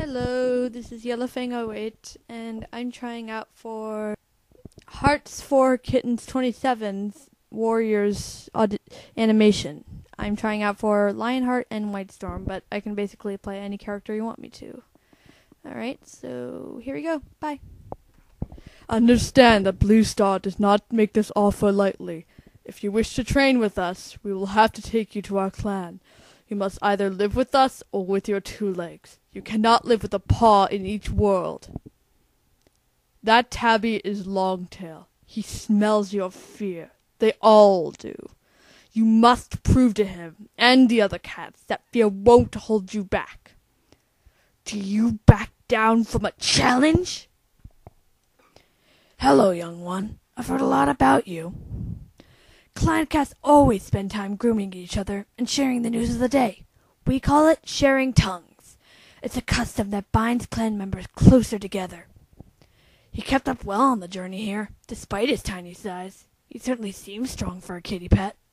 Hello, this is Yellowfang08, and I'm trying out for Hearts4Kittens27's Warriors animation. I'm trying out for Lionheart and Whitestorm, but I can basically play any character you want me to. Alright, so here we go. Bye. Understand that Bluestar does not make this offer lightly. If you wish to train with us, we will have to take you to our clan. You must either live with us or with your Twolegs. You cannot live with a paw in each world. That tabby is Longtail. He smells your fear. They all do. You must prove to him and the other cats that fear won't hold you back. Do you back down from a challenge? Hello, young one. I've heard a lot about you. Clan cats always spend time grooming each other and sharing the news of the day. We call it sharing tongues. It's a custom that binds clan members closer together. He kept up well on the journey here, despite his tiny size. He certainly seems strong for a kittypet.